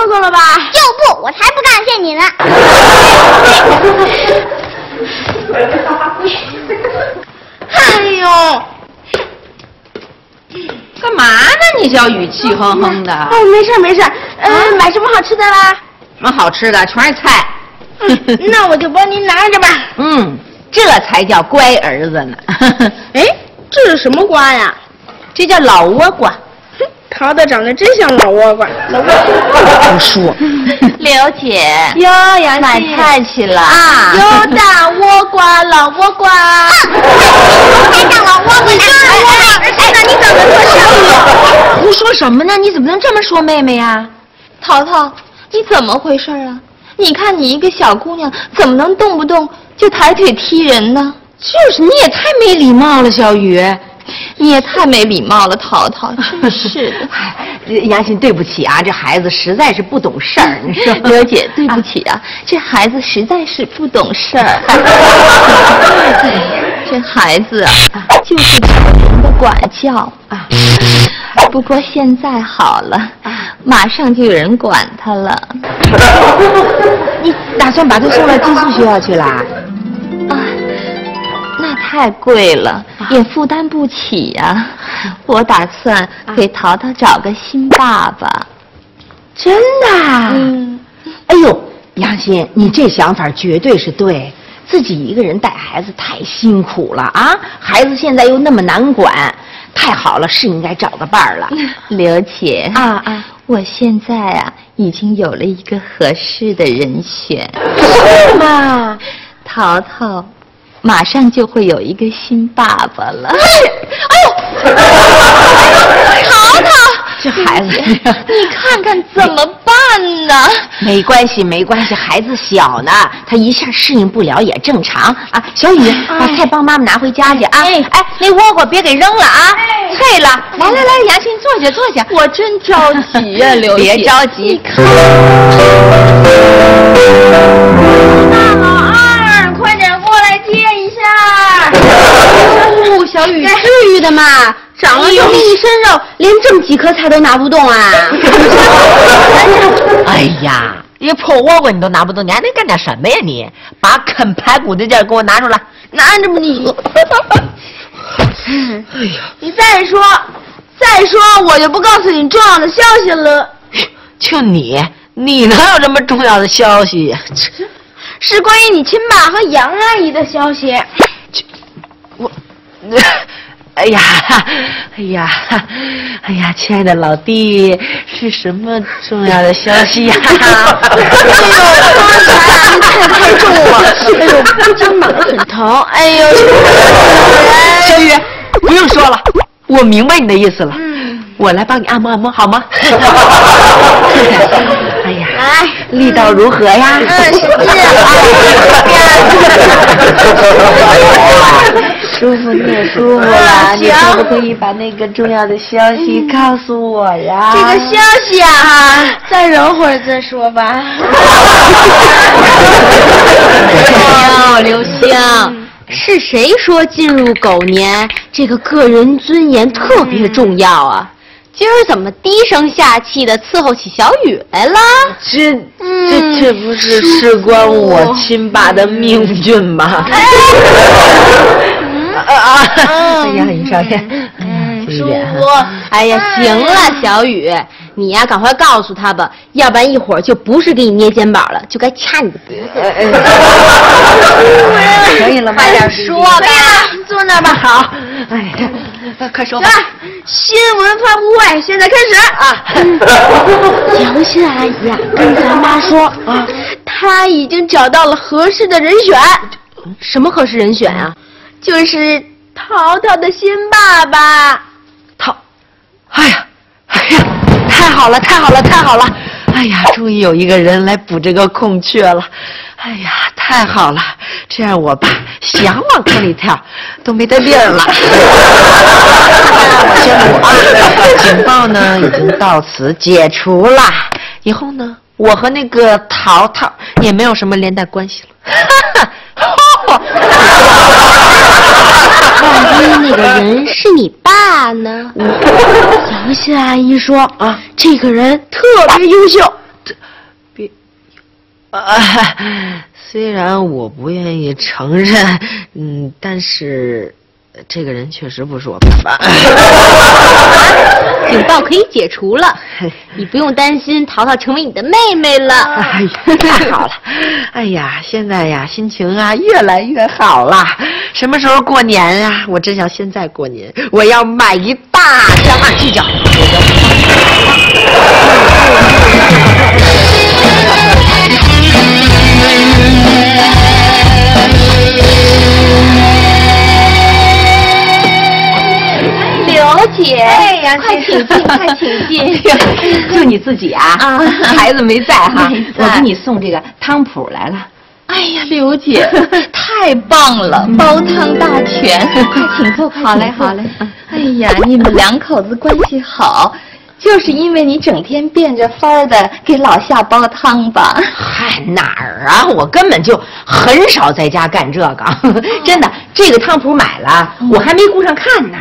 小雨哥哥了吧？就不，我才不感谢你呢。哎呦！干嘛呢？你小雨气哼哼的。哦，没事没事。嗯，买什么好吃的啦？什么好吃的？全是菜。那我就帮您拿着吧。嗯，这才叫乖儿子呢。哎，这是什么瓜呀？这叫老窝瓜。桃子长得真像老窝瓜。老倭瓜。不说。刘姐。哟，杨买菜去了啊。有大倭瓜，老窝瓜。还像老窝瓜呢。哎，那你怎么说生意？胡说什么呢？你怎么能这么说妹妹呀？淘淘，你怎么回事啊？你看你一个小姑娘，怎么能动不动就抬腿踢人呢？就是，你也太没礼貌了，小雨，你也太没礼貌了，淘淘，真是的。杨欣，对不起啊，这孩子实在是不懂事儿。你说，刘姐，对不起啊，这孩子实在是不懂事儿。这孩子啊，就是讨人的管教啊。不过现在好了，马上就有人管他了。你打算把他送到寄宿学校去啦？太贵了，也负担不起呀。我打算给淘淘找个新爸爸。真的？嗯。哎呦，杨欣，你这想法绝对是对。自己一个人带孩子太辛苦了啊！孩子现在又那么难管。太好了，是应该找个伴儿了，刘姐啊啊！我现在啊，已经有了一个合适的人选，是吗？淘淘，马上就会有一个新爸爸了。哎呦，淘淘，这孩子，你看看怎么办呢？没关系，没关系，孩子小呢，他一下适应不了也正常啊。小雨，把菜帮妈妈拿回家去啊！哎哎，那窝瓜别给扔了啊！脆了，来来来，杨欣坐下坐下。我真着急呀，刘 姐，别着急。下。哦，小雨，至于的吗？长了这么一身肉，连这么几颗菜都拿不动啊！哎呀，一破窝瓜你都拿不动，你还能干点什么呀？你把啃排骨的劲儿给我拿出来，拿着吧你。哎呀，你再说，再说我就不告诉你重要的消息了。就你，你能有这么重要的消息呀？是关于你亲爸和杨阿姨的消息。我。哎呀，哎呀，哎呀，亲爱的老弟，是什么重要的消息呀？哎呦，刚才太太重了，哎呦，肩膀很疼，哎呦。小雨，不用说了，我明白你的意思了。嗯，我来帮你按摩按摩，好吗？哎呀，来，力道如何呀？嗯，使劲。舒服你也舒服了，你可不可以把那个重要的消息告诉我呀？这个消息啊，再忍会儿再说吧。哎呦，刘星，是谁说进入狗年这个个人尊严特别重要啊？今儿怎么低声下气的伺候起小雨来了？这这这不是事关我亲爸的命运吗？啊啊！哎呀，你稍等，舒服。哎呀，行了，小雨，你呀，赶快告诉他吧，要不然一会儿就不是给你捏肩膀了，就该掐你的脖子。可以了，快点说吧，坐那吧。好，哎，快说吧。新闻发布会现在开始啊！杨欣阿姨啊，跟咱妈说啊，她已经找到了合适的人选。什么合适人选啊？就是淘淘的新爸爸，淘，哎呀，哎呀，太好了，太好了，太好了！哎呀，终于有一个人来补这个空缺了。哎呀，太好了，这样我爸想往坑里跳都没得地儿了。我宣布啊，警报呢已经到此解除了，以后呢，我和那个淘淘也没有什么连带关系了。万一那个人是你呢？相信阿姨说啊，这个人特别优秀。别啊，虽然我不愿意承认，嗯，但是这个人确实不是我爸爸。警报可以解除了，你不用担心淘淘成为你的妹妹了。哎呀，太好了！哎呀，现在呀，心情啊越来越好了。什么时候过年呀？我真想现在过年，我要买一大箱啊！去讲。姐，哎呀快请进，快请进。就你自己啊？啊孩子没在哈我给你送这个汤谱来了。哎呀，刘姐，太棒了，煲汤大全，快请坐，快好嘞 好嘞哎呀，你们两口子关系好，就是因为你整天变着法儿的给老夏煲汤吧？嗨，哪儿啊？我根本就很少在家干这个，真的。这个汤谱买了，我还没顾上看呢。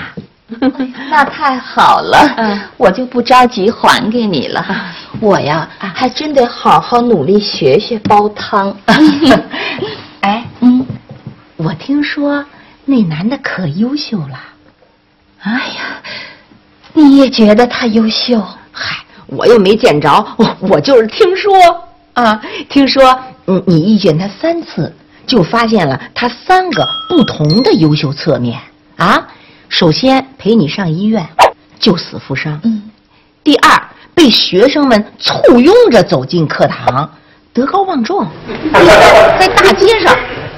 那太好了，嗯我就不着急还给你了。我呀，还真得好好努力学学煲汤。哎，嗯，我听说那男的可优秀了。哎呀，你也觉得他优秀？嗨，我又没见着，我我就是听说啊，听说嗯，你遇见他三次，就发现了他三个不同的优秀侧面啊。首先陪你上医院，救死扶伤；嗯，第二，被学生们簇拥着走进课堂，德高望重；第三，在大街上，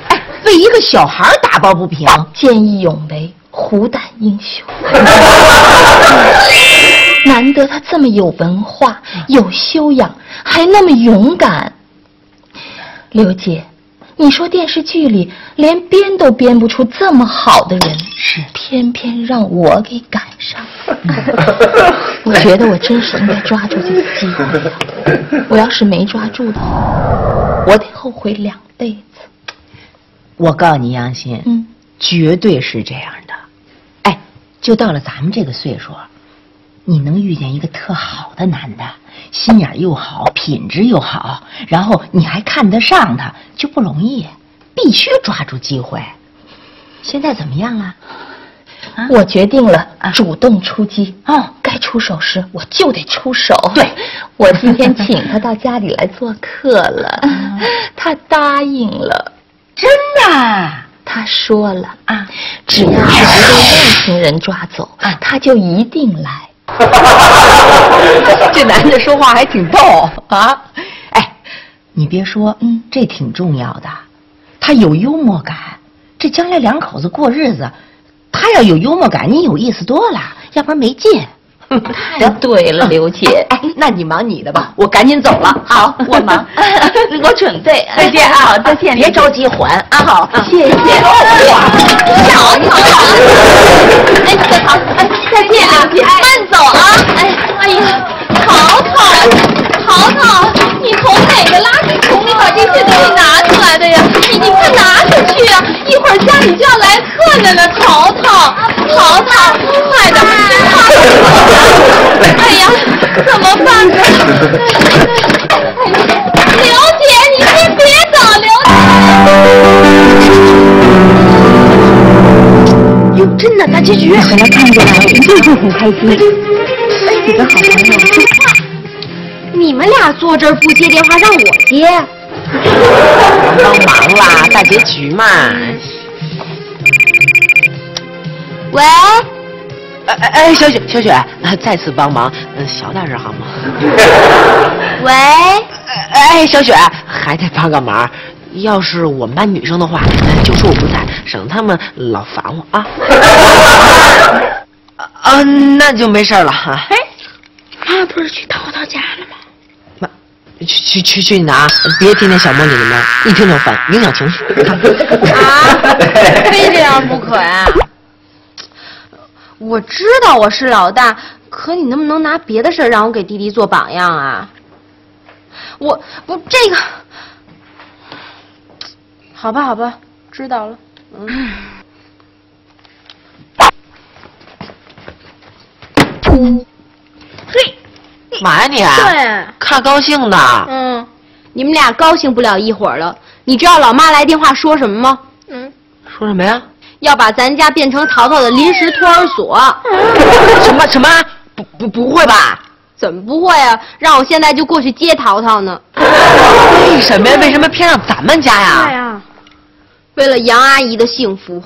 哎，为一个小孩打抱不平。见义勇为，虎胆英雄。难得他这么有文化、有修养，还那么勇敢。刘姐，你说电视剧里连编都编不出这么好的人，是偏偏让我给赶上了。我觉得我真是应该抓住这个机会了。我要是没抓住的话，我得后悔两辈子。我告诉你，杨欣，嗯，绝对是这样的。哎，就到了咱们这个岁数，你能遇见一个特好的男的，心眼又好，品质又好，然后你还看得上他，就不容易，必须抓住机会。现在怎么样了？啊我决定了，主动出击。哦该出手时我就得出手。对，我今天请他到家里来做客了，他答应了。真的？他说了啊，只要是不被外星人抓走，他就一定来。这男的说话还挺逗啊！哎，你别说，嗯，这挺重要的。他有幽默感，这将来两口子过日子，他要有幽默感，你有意思多了，要不然没劲。太对了，刘姐。哎，那你忙你的吧，我赶紧走了。好，我忙，我准备。再见啊！好，再见。别着急还啊！好，谢谢。好，好，好。哎，好，哎，再见啊，慢走啊！哎，哎呀，淘淘，淘淘，你从哪个垃圾桶里把这些东西拿出来的呀？你你快拿出去啊！一会儿家里就要来客人了，淘淘，淘淘，刘姐，你先别走，刘姐。哟，真的大结局，回来看见了，一定会很开心。几个好朋友，你们俩坐这儿不接电话，让我接。帮 忙啦，大结局嘛。喂，哎哎哎，小雪，小雪，啊再次帮忙，嗯，小点声好吗？喂，哎哎，小雪，还得帮个忙。要是我们班女生的话，呃就说我不在，省得他们老烦我啊。啊，那就没事了哈。哎，妈不是去淘淘家了吗？妈，去去去去哪？别天天小摸你的猫，一听就烦，影响情绪。啊，非这样不可呀！我知道我是老大，可你能不能拿别的事儿让我给弟弟做榜样啊？我不这个，好吧好吧，知道了。嗯。嘿嘛呀你？对，看高兴的？嗯，你们俩高兴不了一会儿了。你知道老妈来电话说什么吗？嗯，说什么呀？要把咱家变成淘淘的临时托儿所。什么什么？不不不会吧？怎么不会啊？让我现在就过去接淘淘呢。为什么呀？为什么偏让咱们家呀？对呀，为了杨阿姨的幸福。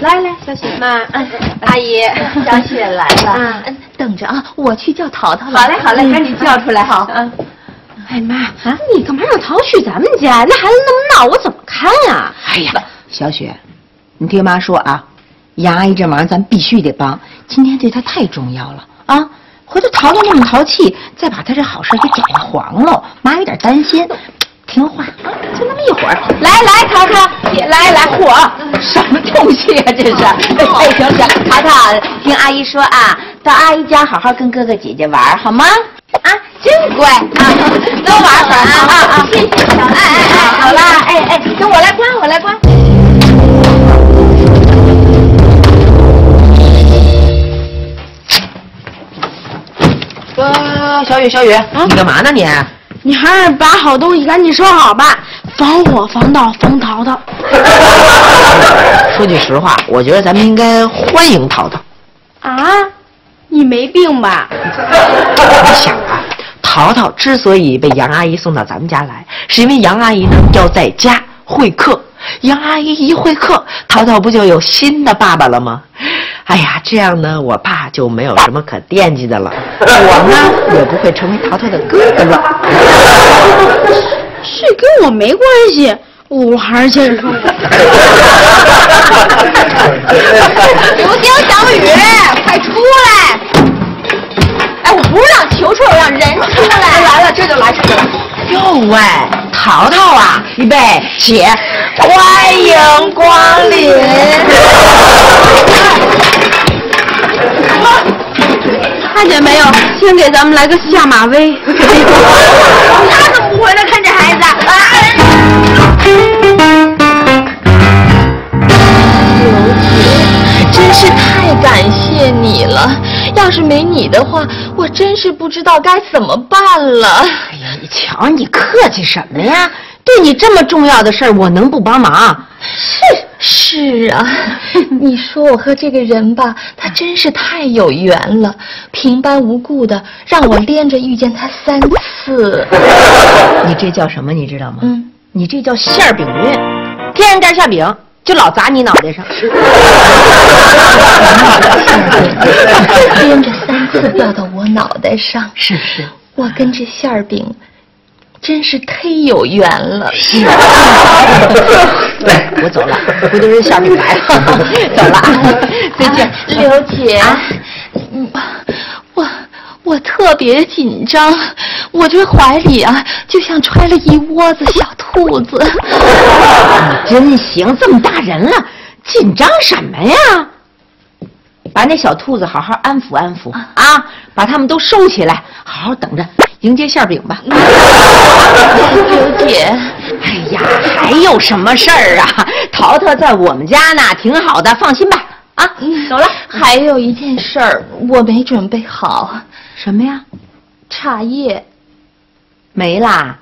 来来，小雪妈，阿姨，小雪来了，嗯，等着啊，我去叫淘淘了。好嘞，好嘞，赶紧叫出来。好，嗯，哎妈，啊，你干嘛让淘去咱们家？那孩子那么闹，我怎么看啊？哎呀，小雪，你听妈说啊，杨阿姨这忙咱必须得帮，今天对她太重要了啊！回头淘淘那么淘气，再把她这好事给搅和黄了，妈有点担心。听话啊，就那么一会儿。来来，淘淘，来来，嚯，什么东西啊、这是？哎，行行，淘淘，听阿姨说啊，到阿姨家好好跟哥哥姐姐玩，好吗？啊，真乖啊，多玩会儿啊啊啊！谢谢小爱哎哎，好啦，哎哎，跟我来关，我来关。呃，小雨，小雨，你干嘛呢你？你还是把好东西赶紧收好吧，防火防盗防淘淘。说句实话，我觉得咱们应该欢迎淘淘。啊，你没病吧？你想啊，淘淘之所以被杨阿姨送到咱们家来，是因为杨阿姨呢要在家会客。杨阿姨一会客，淘淘不就有新的爸爸了吗？哎呀，这样呢，我爸就没有什么可惦记的了，我呢也不会成为淘淘的哥哥了。这跟我没关系，我还是先说。流星小雨，快出来！不是让球出来，我让人出来。来了，这就来，这就来。哟喂，淘淘啊，预备起，欢迎光临。看见没有？先给咱们来个下马威。他怎么不回来看这孩子？真是太感谢你了！要是没你的话，我真是不知道该怎么办了。哎呀，你瞧，你客气什么呀？对你这么重要的事儿，我能不帮忙？是是啊，你说我和这个人吧，他真是太有缘了，平白无故的让我连着遇见他三次。你这叫什么？你知道吗？嗯，你这叫馅儿饼运，天上掉馅饼就老砸你脑袋上。连着三次掉到我脑袋上，是是，我跟这馅儿饼真是忒有缘了。来，我走了，回头这馅饼来了，走了啊，再见。刘姐，嗯，我我特别紧张，我这怀里啊就像揣了一窝子小兔子。你真行，这么大人了，紧张什么呀？把那小兔子好好安抚安抚啊，把它们都收起来，好好等着迎接馅饼吧。刘姐，哎呀，还有什么事儿啊？淘淘在我们家呢，挺好的，放心吧。啊，走了。还有一件事儿我没准备好，什么呀？茶叶。没啦。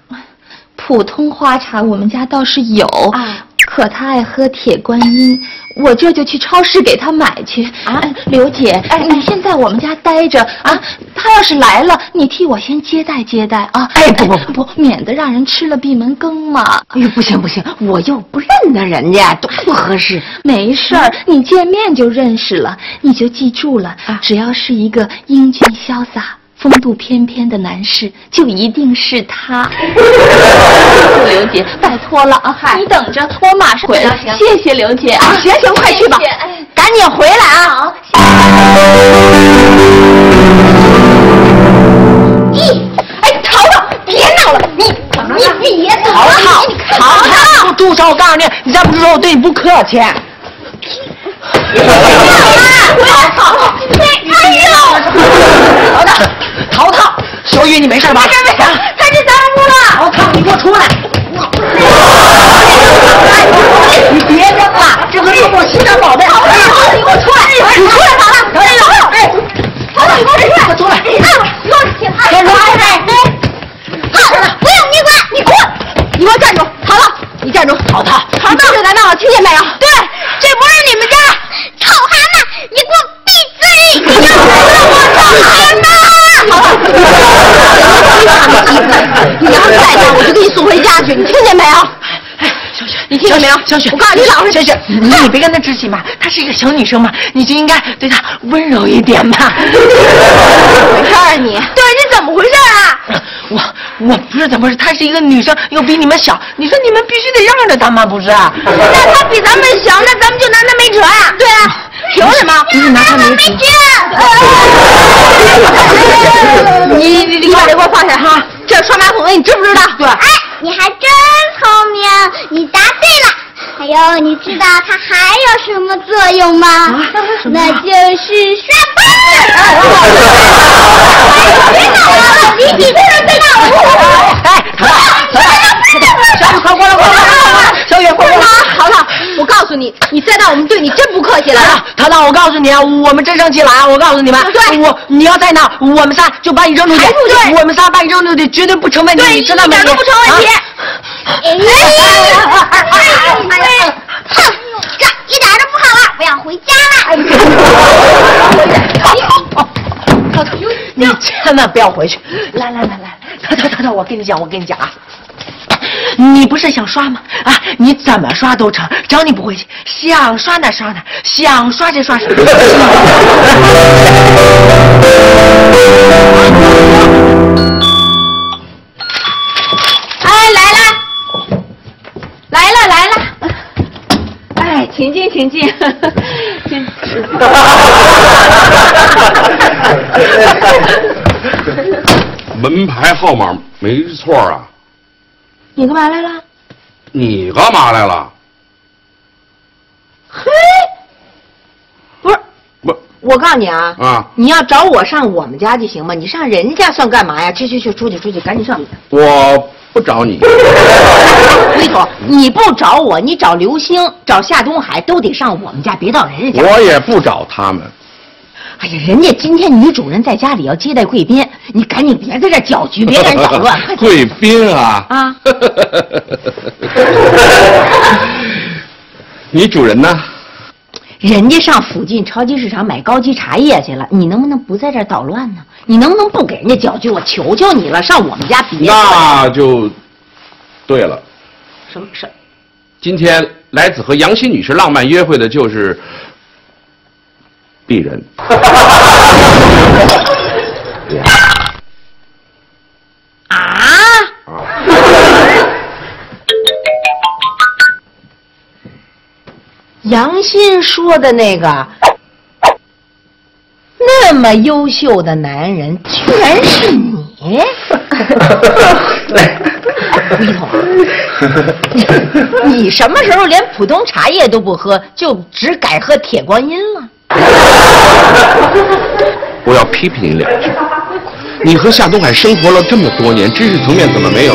普通花茶我们家倒是有，啊可他爱喝铁观音，我这就去超市给他买去。啊哎刘姐，哎，你先在我们家待着啊。他要是来了，你替我先接待接待啊。哎不不不，免得让人吃了闭门羹嘛。哎呦，不行不行，我又不认得人家，多不合适。没事儿，你见面就认识了，你就记住了，啊只要是一个英俊潇洒、风度翩翩的男士，就一定是他。刘姐，拜托了啊！你等着，我马上回来。谢谢刘姐啊！行行，快去吧赶紧回来啊！好。咦，哎，淘淘，别闹了，你你别淘淘，淘淘，住手！我告诉你，你再不住手，我对你不客气。我操！哎呦！桃桃，小雨，你没事吧？没事，没事。他进咱们屋了。桃桃，你给我出来！你别扔了，这可是我心肝宝贝。你给我出来！你出来啥了？桃桃，桃桃，你给我出来！啊！你给我起来！桃桃，不用你管，你滚！你给我站住！桃桃，你站住！桃桃，别在这闹了，听见没有？对，这不是你们家。你听见没有？小雪，你听见没有？小雪，我告诉你，老实小雪，你你别跟她置气嘛，她是一个小女生嘛，你就应该对她温柔一点嘛。怎么回事啊你？对，你怎么回事啊？我我不是怎么回事，她是一个女生，又比你们小，你说你们必须得让着她嘛，不是？啊那她比咱们小，那咱们就拿她没辙呀、对啊，凭什么？不是拿她没辙。你你你把这给我放下哈！这刷马桶的你知不知道？对。哎，你还真聪明，你答对了。还有，你知道它还有什么作用吗？那就是刷班。别闹了，你你这人别闹了。哎，淘淘，淘淘，小雪快过来，快过来，小雪快过来。淘淘，我告诉你，你再闹我们对你真不客气了啊！淘淘，我告诉你啊，我们真生气了啊！我告诉你们，对我你要再闹，我们仨就把你扔出去我们仨把你扔出去绝对不成问题，对，你知道吗？一点都不成问题。哎呀哼，这一点都不好玩，我要回家了。你千万不要回去！来来来来，淘淘淘淘，我跟你讲，我跟你讲啊，你不是想刷吗？啊，你怎么刷都成，只要你不回去，想刷哪刷哪，想刷谁刷谁。哎，来了，来了来了，哎，请进请进，请。门牌号码没错啊，你干嘛来了？你干嘛来了？嘿，不是，不我告诉你啊，啊，你要找我上我们家去行吗？你上人家算干嘛呀？去去去，出去出去，赶紧上。我不找你，回头你不找我，你找刘星，找夏东海，都得上我们家，别到人家家。我也不找他们。哎呀，人家今天女主人在家里要接待贵宾，你赶紧别在这搅局，别让人捣乱。贵宾啊！啊！你主人呢？人家上附近超级市场买高级茶叶去了，你能不能不在这儿捣乱呢？你能不能不给人家搅局？我求求你了，上我们家别。那就对了。什么什？今天来子和杨欣女士浪漫约会的就是鄙人。啊？杨欣说的那个那么优秀的男人，居然是你！回头啊，你什么时候连普通茶叶都不喝，就只改喝铁观音了？我要批评你两句。你和夏东海生活了这么多年，知识层面怎么没有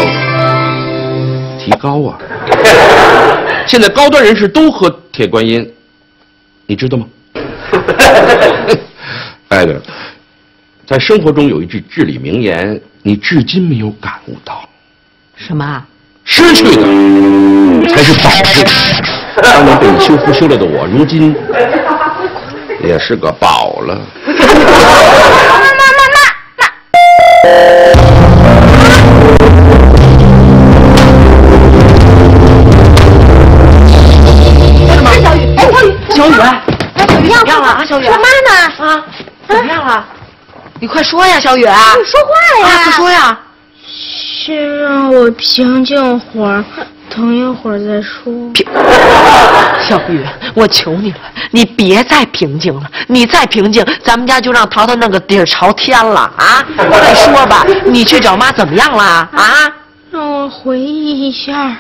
提高啊？现在高端人士都喝铁观音，你知道吗？哎，对了，在生活中有一句至理名言，你至今没有感悟到：什么啊？失去的才是宝贵。当年被你修复修了的我，如今也是个宝了。小雨，哎，小雨，哎，怎么样？怎么样了啊小雨说嘛呢？啊，怎么样了？你快说呀，小雨。啊，说话呀！快说呀！先让我平静会儿，等一会儿再说。小雨，我求你了，你别再平静了，你再平静，咱们家就让淘淘弄个底儿朝天了啊！快说吧，你去找妈怎么样了啊？让我回忆一下。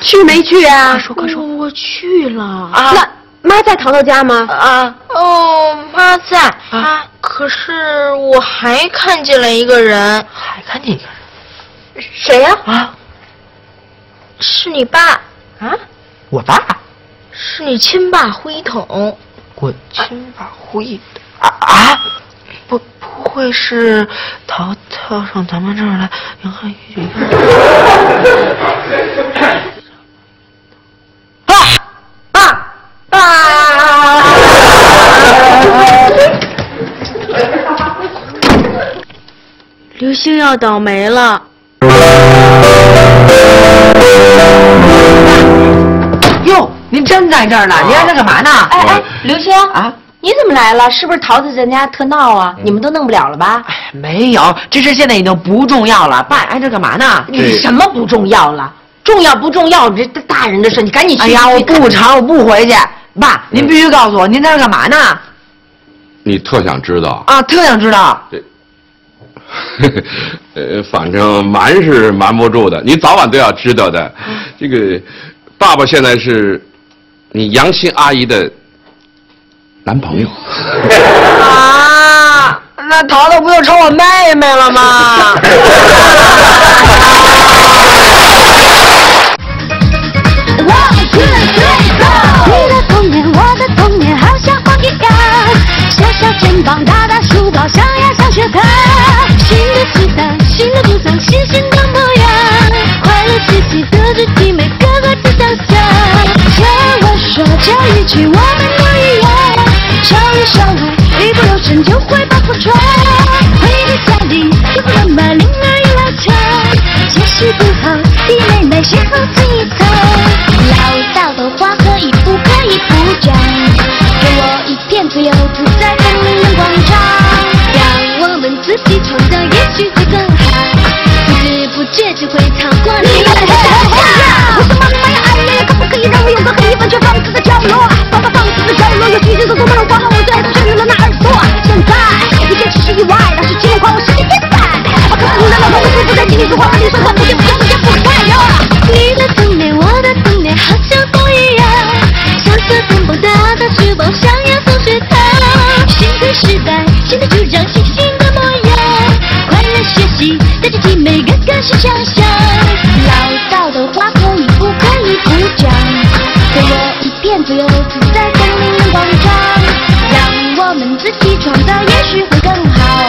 去没去啊？快说快说我去了。啊那妈在淘淘家吗？啊！哦，妈在啊，可是我还看见了一个人，还看见一个人谁呀？啊？是你爸。啊？我爸。是你亲爸胡一统。我亲爸胡一啊啊？不不会是逃跳上咱们这儿来杨汉宇爸。爸。爸。刘星要倒霉了。哟，您真在这儿呢？您在这干嘛呢？哎哎，刘星啊，你怎么来了？是不是桃子在家特闹啊？你们都弄不了了吧？哎，没有，这事现在已经不重要了。爸，挨这干嘛呢？你什么不重要了？重要不重要？这大人的事，你赶紧去。哎呀，我不成，我不回去。爸，您必须告诉我，您在这干嘛呢？你特想知道？啊，特想知道。这，呃，反正瞒是瞒不住的，你早晚都要知道的。这个，爸爸现在是你杨欣阿姨的男朋友。啊，那桃桃不就成我妹妹了吗？你的童年，我的童年，好像风一样。小小肩膀，大大书包，上呀上学堂。新的时代，新的主张，新新的模样。快乐自己的自己，每个这一句，我们都一样。少里少外，一不留神就会把破窗。回到家里，媳妇妈妈铃儿一拉长。解释不好，弟妹妹先后记堂。唠叨的话可以不可以不讲？给我一片自由自在的人人广场，让我们自己创造，也许会更好。不知不觉就会不再听你说话，你说话不行不行不行不该哟。你的童年，我的童年，好像风一样，小小肩膀，大大书包，上呀上学堂。新的时代，新的主张，新新的模样，快乐学习，带着体每个个是想象。唠叨的话可以不可以不讲？给我一片自由自在的人人广场，让我们自己创造，也许会更好。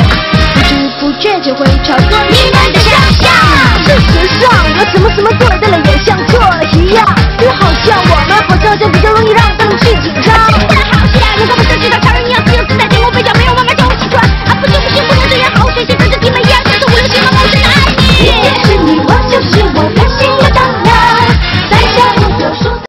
不知不觉就会超过你像。我们佛教就比较容易让。